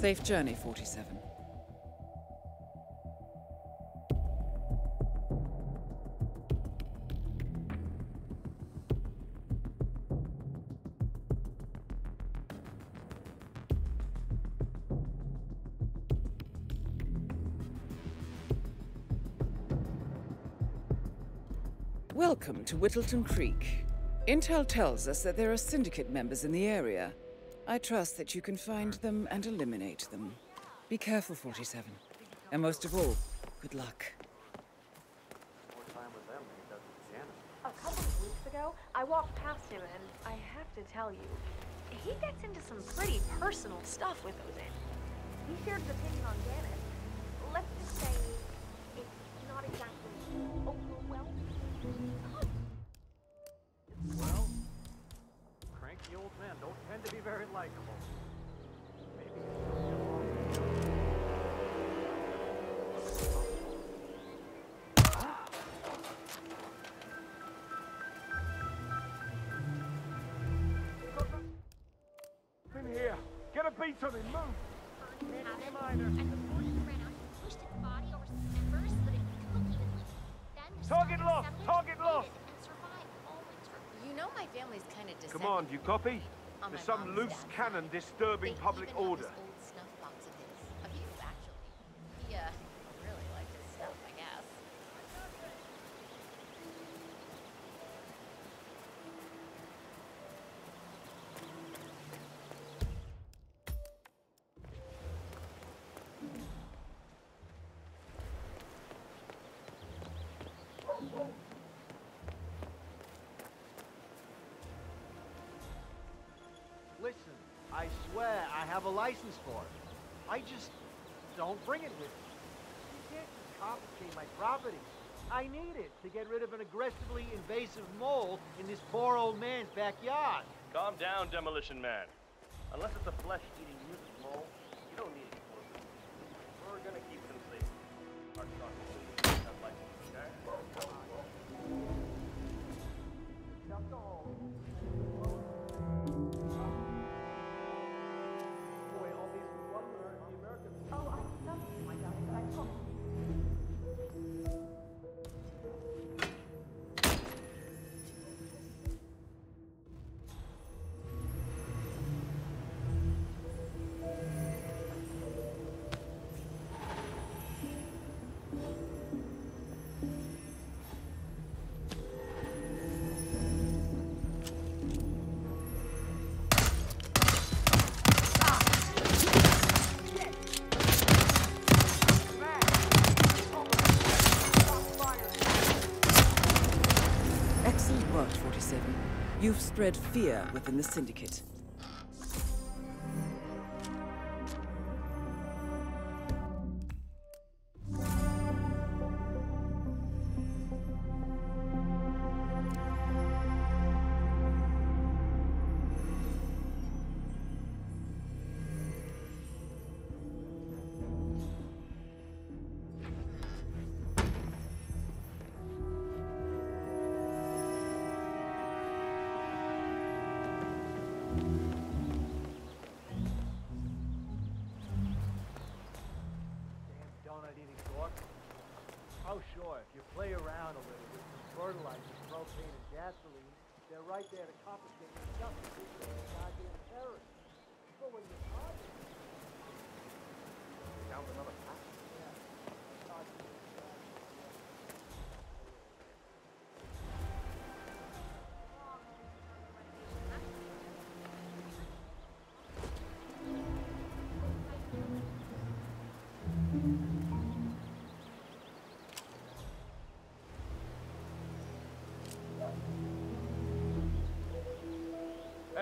Safe journey, 47. Welcome to Whittleton Creek. Intel tells us that there are Syndicate members in the area. I trust that you can find them and eliminate them. Be careful, 47. And most of all, good luck. A couple of weeks ago, I walked past him and I have to tell you, he gets into some pretty personal stuff with Ozin. He shared his opinion on Janet. Let's just say tend to be very likable. Maybe in here. Get a beat on him. Move. And before he ran out, he pushed its body over some embers so that it could cook evenly. Then the Target lost, target lost. it, and survived all winter. You know my family's kind of Come on, do you copy? There's some loose cannon disturbing public order. A license for it. I just don't bring it with me. You can't just confiscate my property. I need it to get rid of an aggressively invasive mole in this poor old man's backyard. Calm down, Demolition Man. Unless it's a flesh-eating mutant mole, you don't need explosives. We're gonna keep them safe. Our truck have license, okay? Excellent Spread fear within the Syndicate.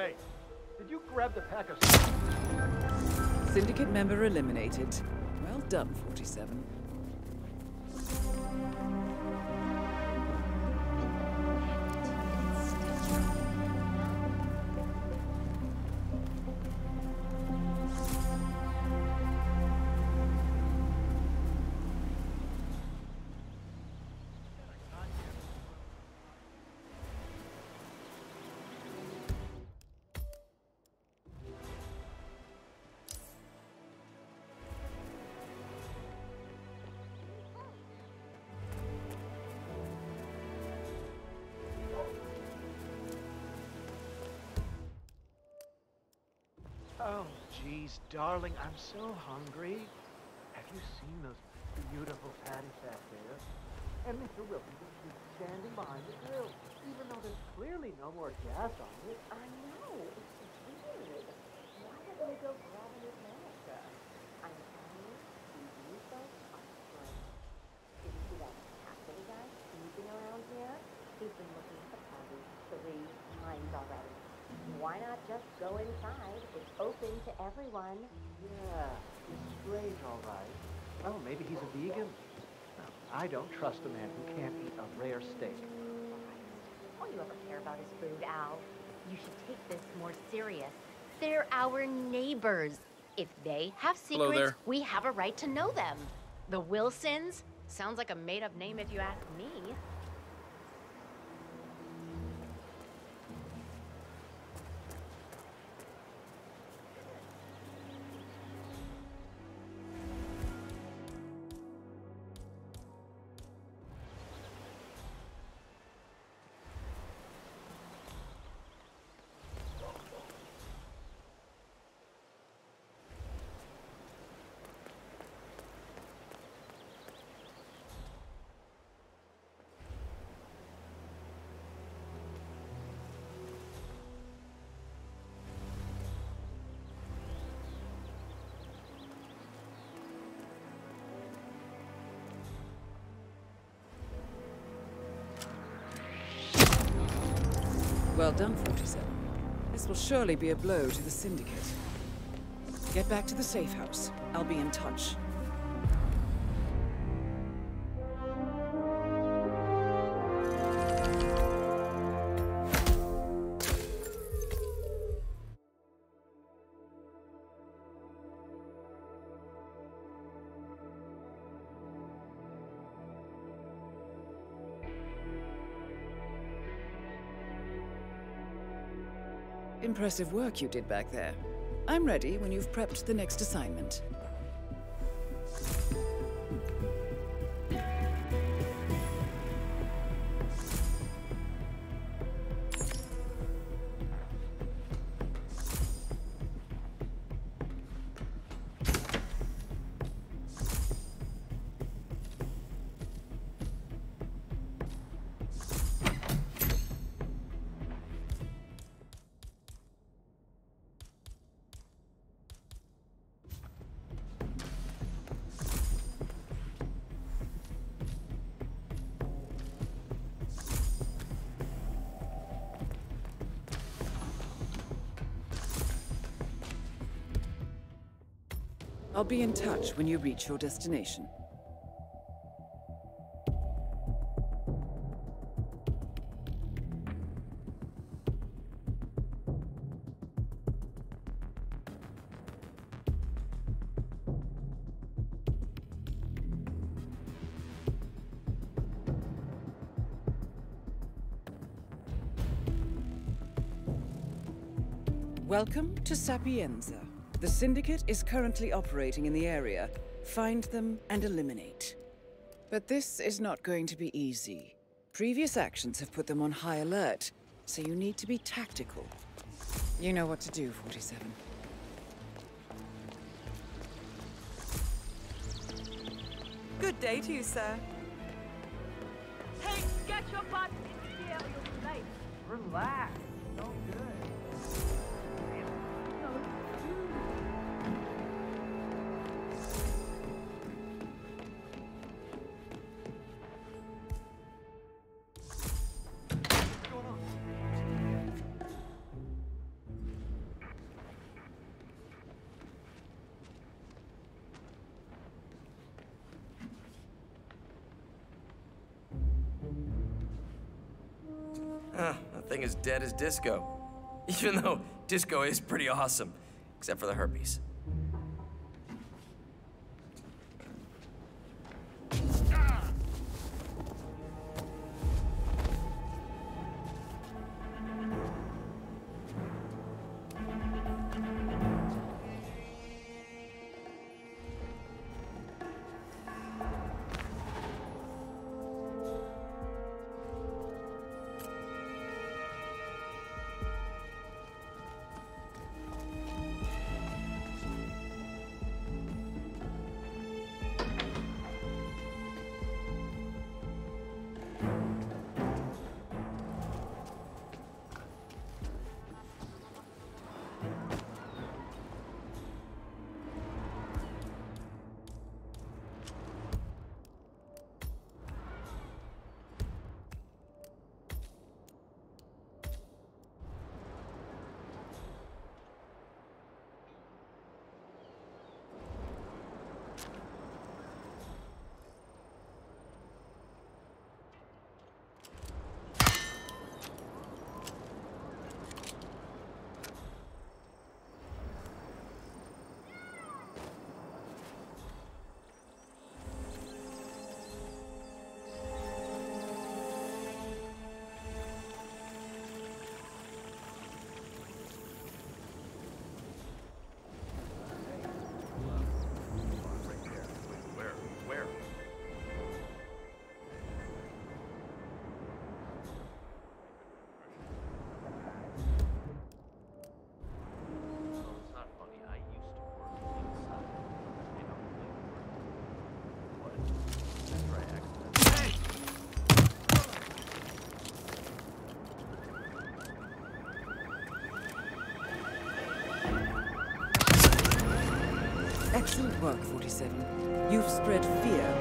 Hey, did you grab the pack of... Syndicate member eliminated. Well done, 47. Geez, darling, I'm so hungry. Have you seen those beautiful patties back there? And Mr. Wilson is standing behind the grill, even though there's clearly no more gas on it. I know. It's weird. Why doesn't he go grab a new manager? I'm telling you, folks are. Did you see that cat guy snooping around here? He's been looking at the party three times already. Why not just go inside? It's open to everyone. Yeah, he's strange, all right. Well, maybe he's a vegan. No, I don't trust a man who can't eat a rare steak. All you ever care about is food, Al. You should take this more serious. They're our neighbors. If they have secrets, we have a right to know them. The Wilsons? Sounds like a made-up name if you ask me. Done, 47. This will surely be a blow to the Syndicate. Get back to the safe house. I'll be in touch. Impressive work you did back there. I'm ready when you've prepped the next assignment. I'll be in touch when you reach your destination. Welcome to Sapienza. The Syndicate is currently operating in the area. Find them and eliminate. But this is not going to be easy. Previous actions have put them on high alert, so you need to be tactical. You know what to do, 47. Good day to you, sir. Ah, that thing is dead as disco. Even though disco is pretty awesome, except for the herpes. Excellent work, 47. You've spread fear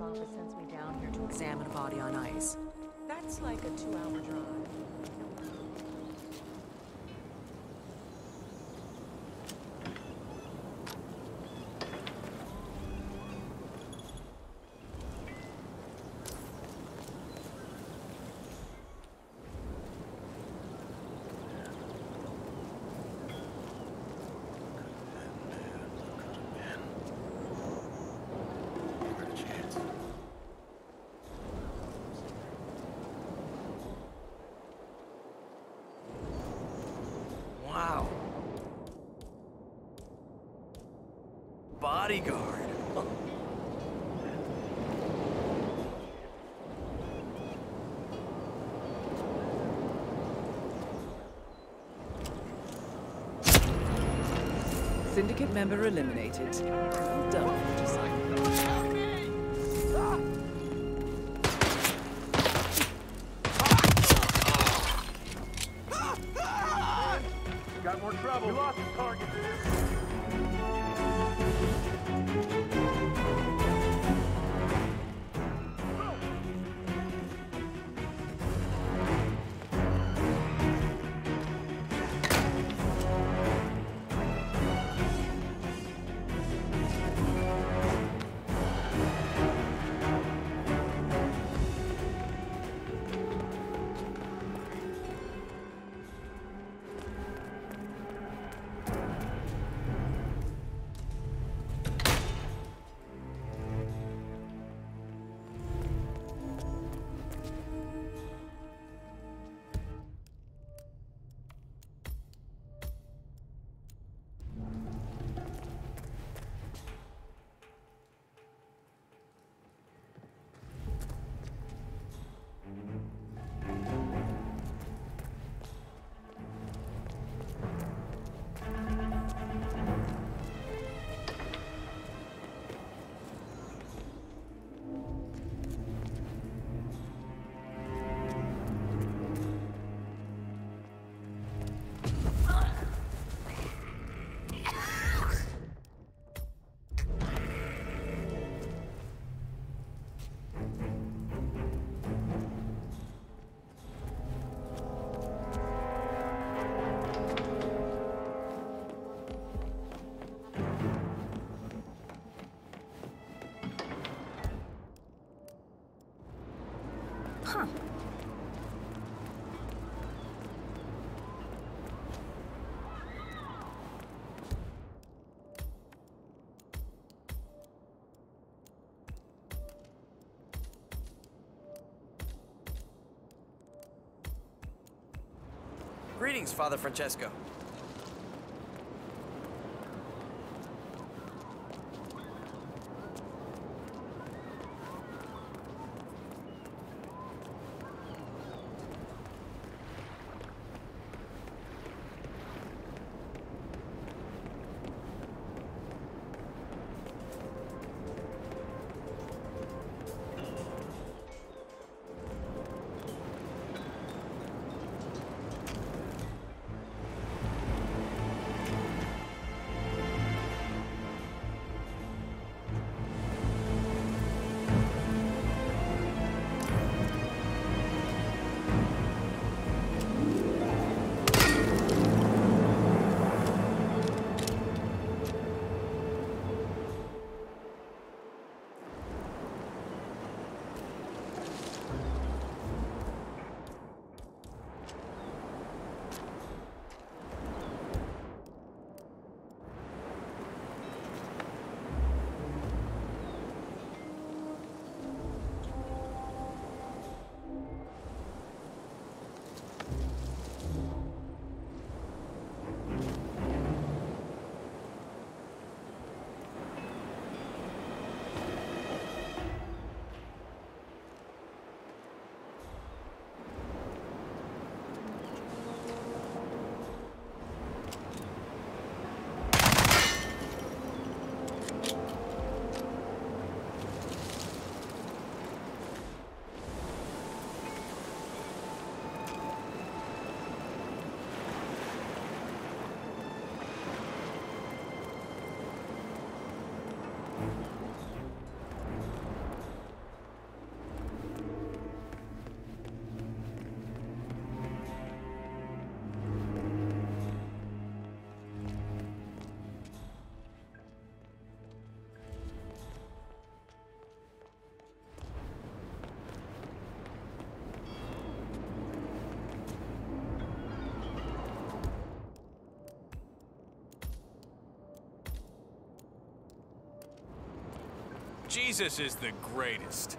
office sends me down here to examine a body on ice. That's like a two-hour drive. Bodyguard. Syndicate member eliminated. Well done, Greetings, Father Francesco. Jesus is the greatest.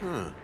Huh.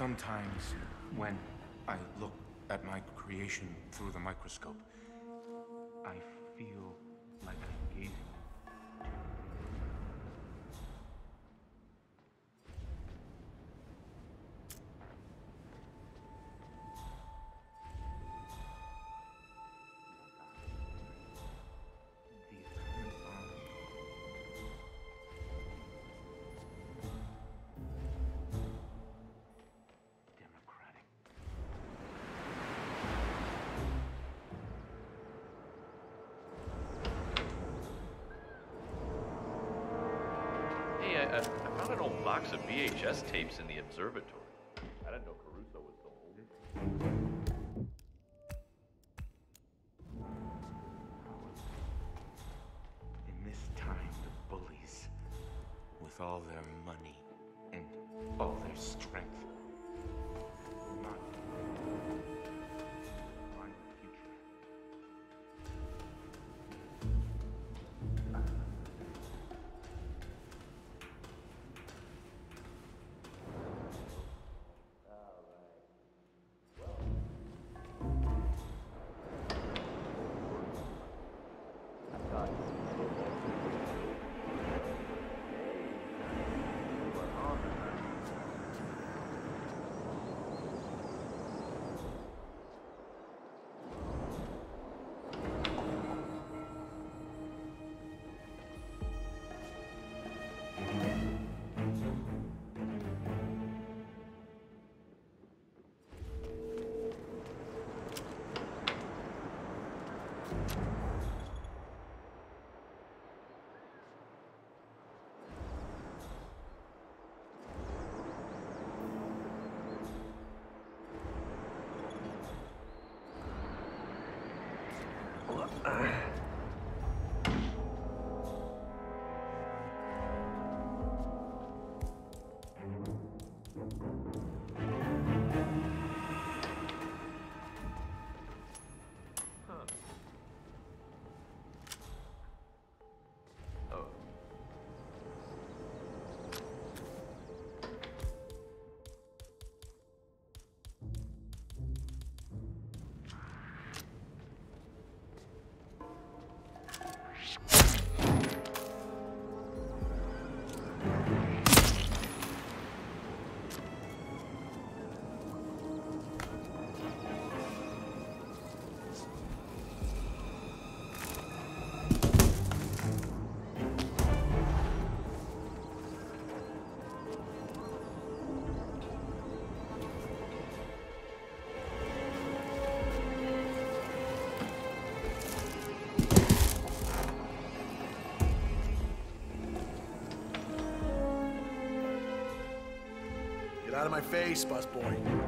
Sometimes, when I look at my creation through the microscope, I, found an old box of VHS tapes in the observatory. I didn't know Caruso was so old. In this time, the bullies, with all their money and all their strength, my face, busboy.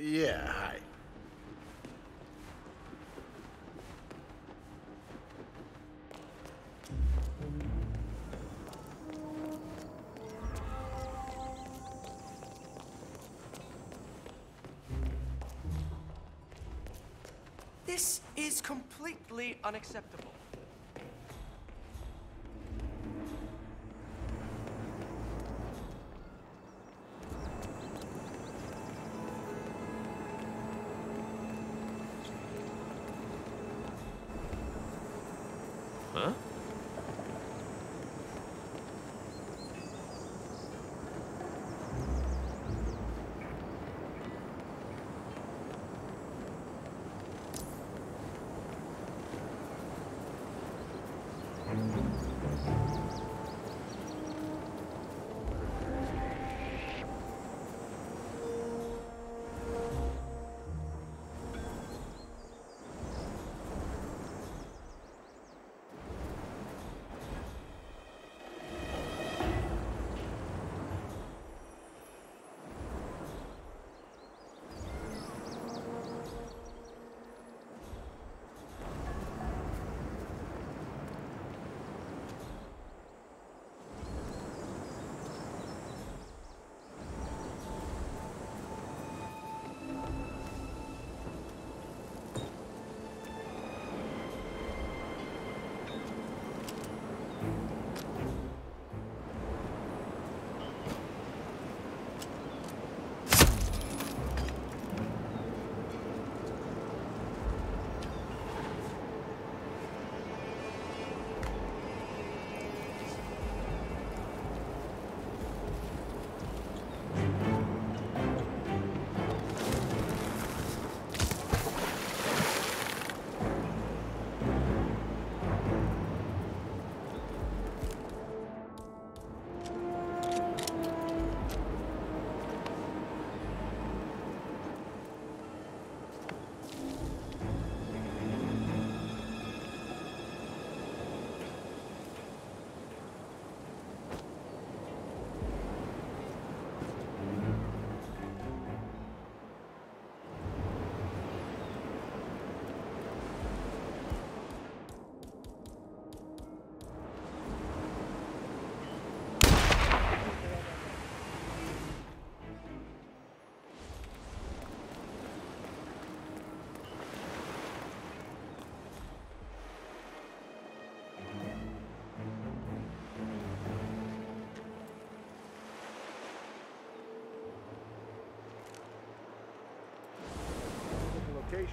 Yeah, hi. This is completely unacceptable.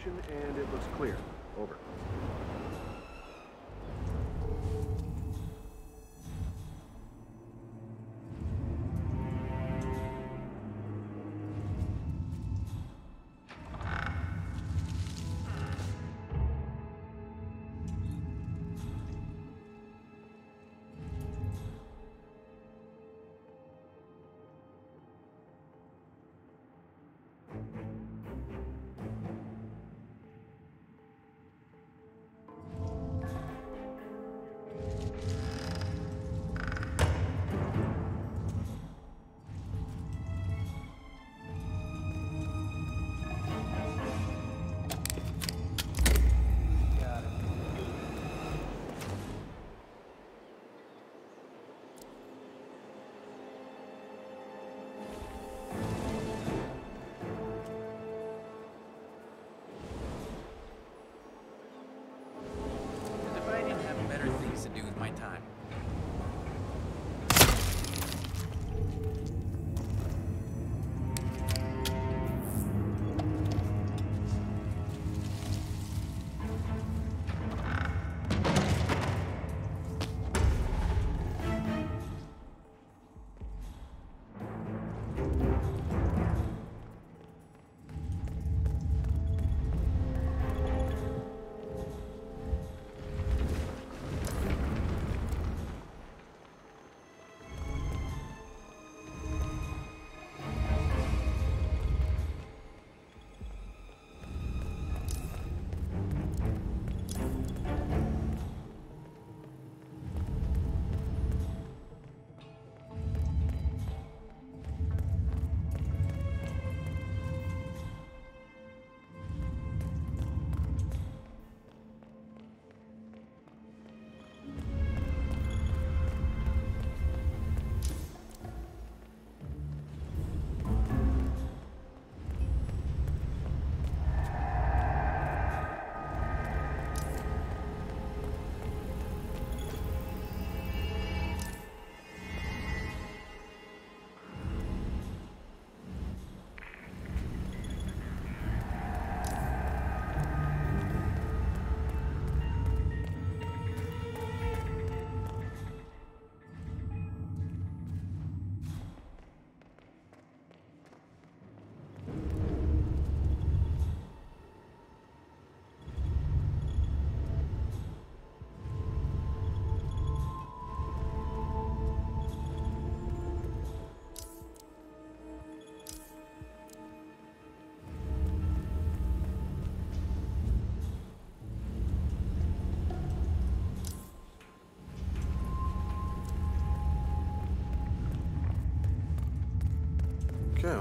And it looks clear.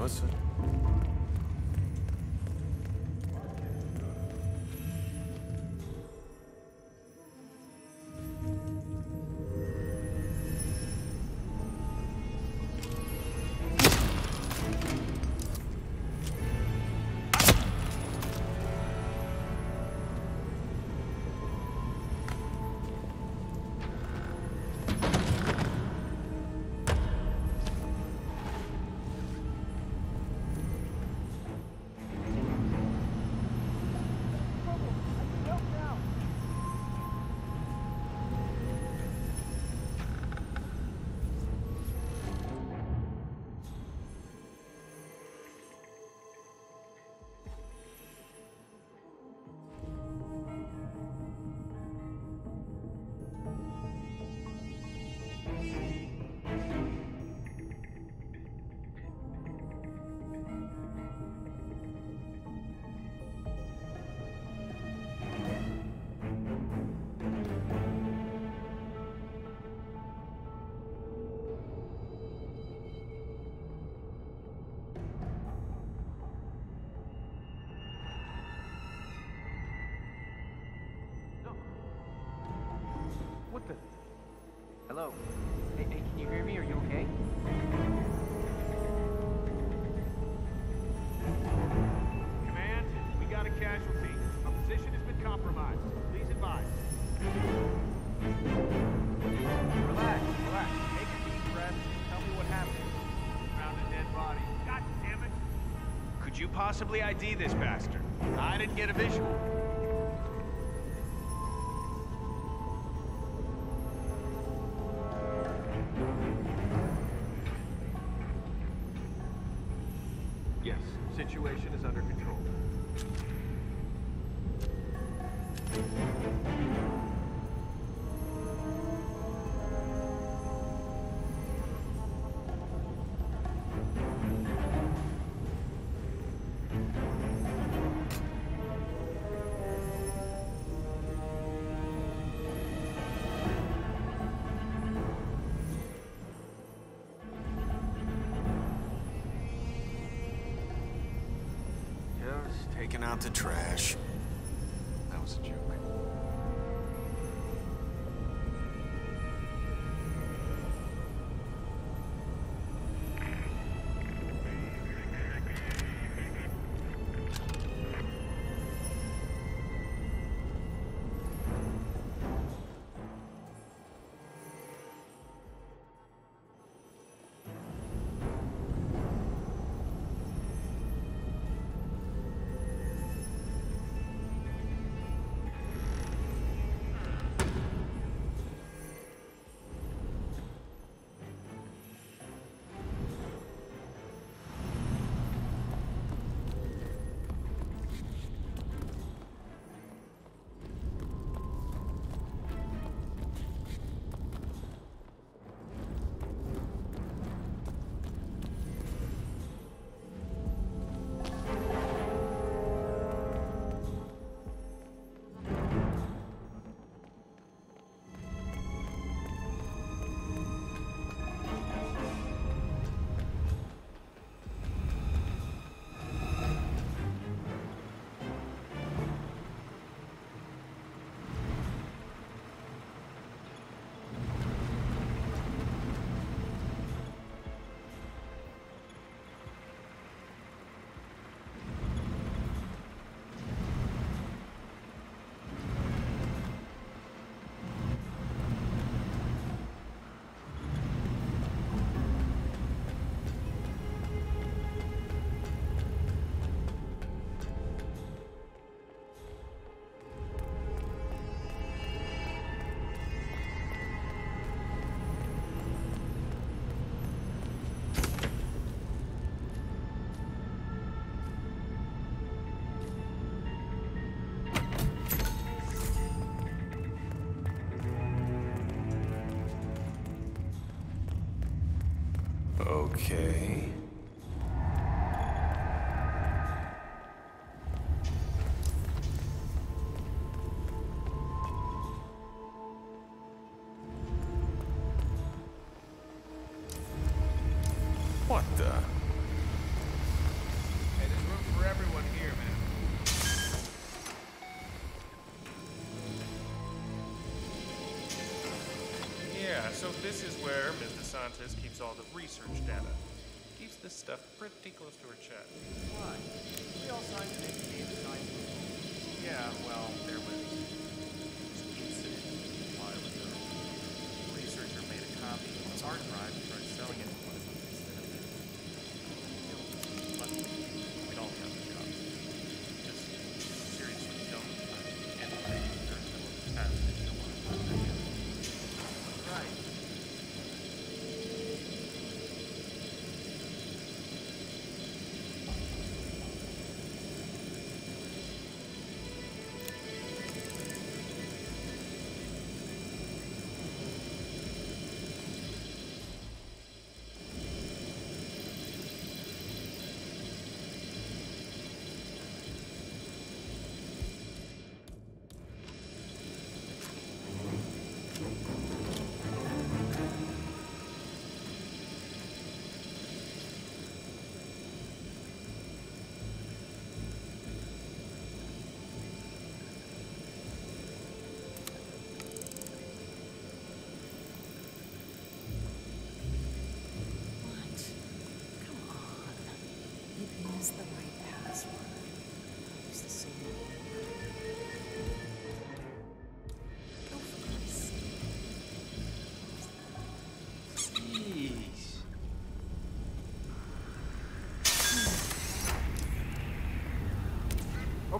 Okay, what's it? Hello. Hey, hey, can you hear me? Are you okay? Command, we got a casualty. Our position has been compromised. Please advise. Relax, relax. Take a deep breath. Tell me what happened. Found a dead body. God damn it! Could you possibly ID this bastard? I didn't get a visual. situation. Taking out the trash. That was a joke. Okay. What the? Hey, there's room for everyone here, man. Yeah, so this is where Mr. DeSantis close to her chest. Why? We all signed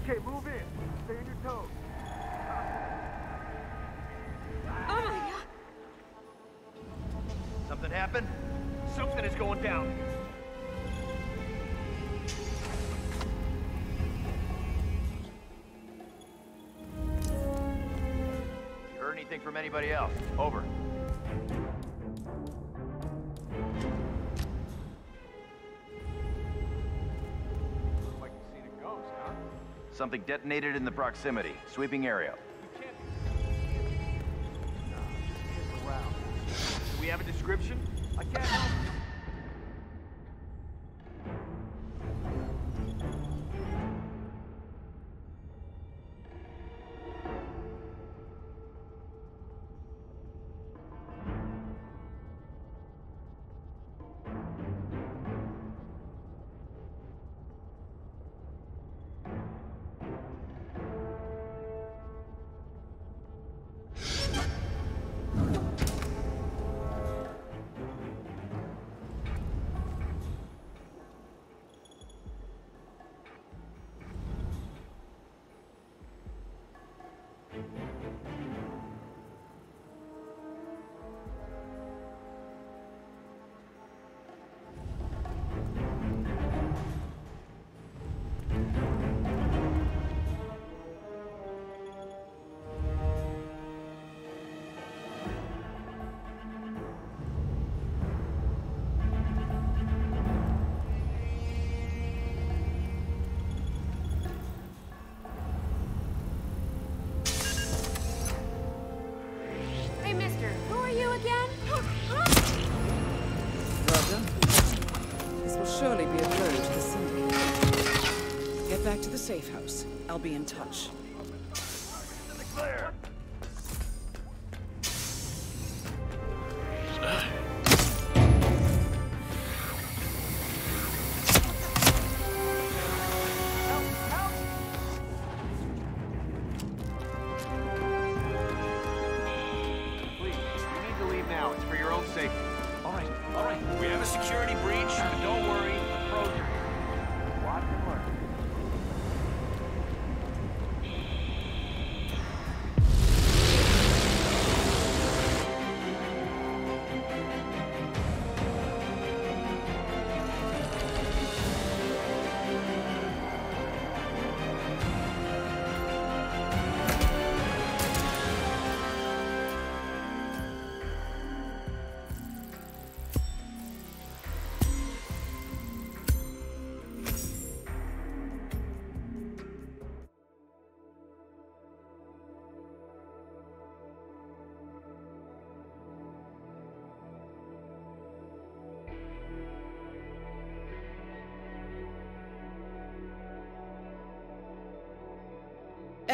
Okay, move in. Stay on your toes. Oh my god! Something happened? Something is going down. You heard anything from anybody else? Over. Something detonated in the proximity. Sweeping area. Safe house. I'll be in touch.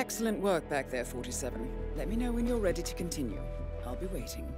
Excellent work back there, 47. Let me know when you're ready to continue. I'll be waiting.